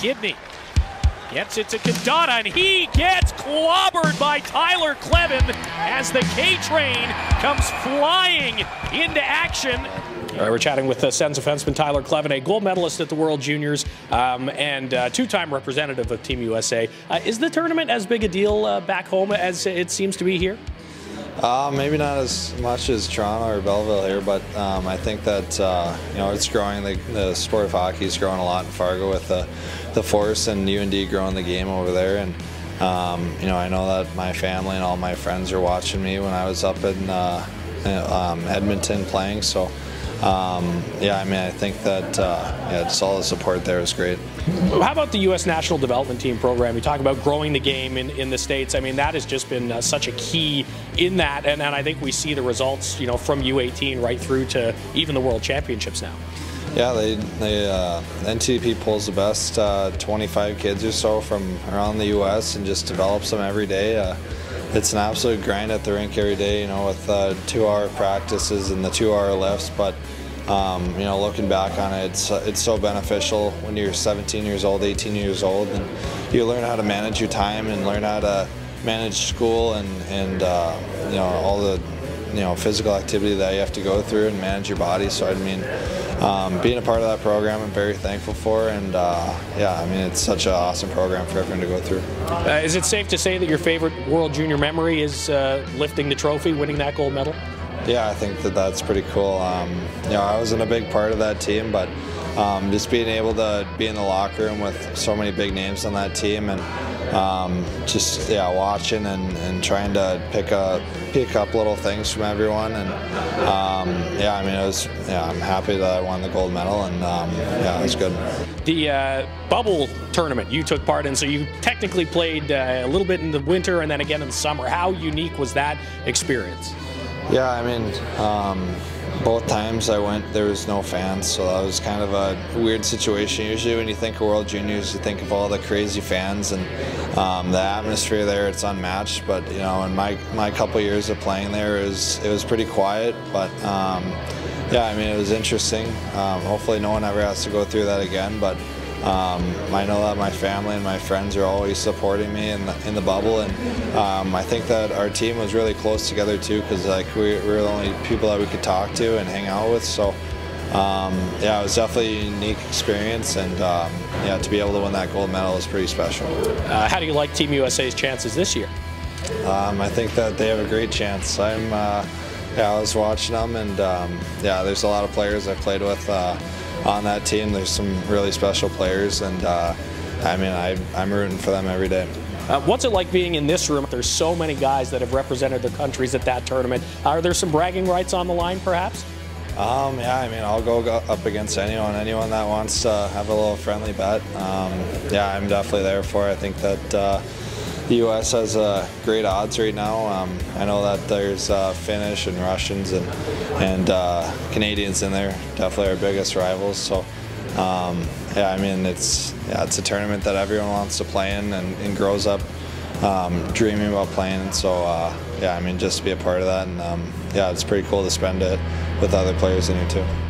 Gibney gets it to Condotta, and he gets clobbered by Tyler Kleven as the K train comes flying into action. All right, we're chatting with uh, Sens defenseman Tyler Kleven, a gold medalist at the World Juniors um, and uh, two-time representative of Team USA. Uh, is the tournament as big a deal uh, back home as it seems to be here? Uh, maybe not as much as Toronto or Belleville here, but um, I think that uh, you know it's growing. The, the, sport of hockey is growing a lot in Fargo with the, the Force and UND growing the game over there. And um, you know I know that my family and all my friends are watching me when I was up in uh, um, Edmonton playing. So um, yeah, I mean, I think that uh, yeah, just all the support there is great. How about the U.S. National Development Team program? You talk about growing the game in, in the states. I mean, that has just been uh, such a key in that, and, and I think we see the results, you know, from U18 right through to even the World Championships now. Yeah, they, they uh, NTDP pulls the best uh, 25 kids or so from around the U.S. and just develops them every day. Uh, it's an absolute grind at the rink every day, you know, with uh, two-hour practices and the two-hour lifts. But um, you know, looking back on it, it's it's so beneficial when you're 17 years old, 18 years old, and you learn how to manage your time and learn how to manage school and and uh, you know all the you know physical activity that you have to go through and manage your body. So I mean, um, being a part of that program, I'm very thankful for, and uh, yeah, I mean it's such an awesome program for everyone to go through. Uh, is it safe to say that your favorite World Junior memory is uh, lifting the trophy, winning that gold medal? Yeah, I think that that's pretty cool. Um, you know, I wasn't a big part of that team, but um, just being able to be in the locker room with so many big names on that team and um, just yeah watching and, and trying to pick up pick up little things from everyone and um, yeah I mean it was yeah I'm happy that I won the gold medal and um, yeah it was good. The uh, bubble tournament you took part in so you technically played uh, a little bit in the winter and then again in the summer. How unique was that experience? Yeah, I mean, um, both times I went, there was no fans, so that was kind of a weird situation. Usually, when you think of World Juniors, you think of all the crazy fans and um, the atmosphere there. It's unmatched. But you know, in my my couple years of playing there, it was it was pretty quiet. But um, yeah, I mean, it was interesting. Um, hopefully, no one ever has to go through that again. But um, I know that my family and my friends are always supporting me in the, in the bubble, and um, I think that our team was really close together too, because like we, we, were the only people that we could talk to and hang out with. So um, yeah, it was definitely a unique experience, and um, yeah, to be able to win that gold medal is pretty special. Uh, how do you like Team USA's chances this year? Um, I think that they have a great chance. I'm. Uh, yeah, I was watching them, and um, yeah, there's a lot of players I played with. Uh, on that team. There's some really special players, and uh, I mean, I, I'm rooting for them every day. Uh, what's it like being in this room? There's so many guys that have represented their countries at that tournament. Are there some bragging rights on the line, perhaps? Um, yeah, I mean, I'll go up against anyone, anyone that wants to have a little friendly bet. Um, yeah, I'm definitely there for it. I think that uh, the U.S. has uh, great odds right now. Um, I know that there's uh, Finnish and Russians and and uh, Canadians in there. Definitely our biggest rivals. So um, yeah, I mean it's yeah it's a tournament that everyone wants to play in and, and grows up um, dreaming about playing. So uh, yeah, I mean just to be a part of that and um, yeah, it's pretty cool to spend it with other players in here too.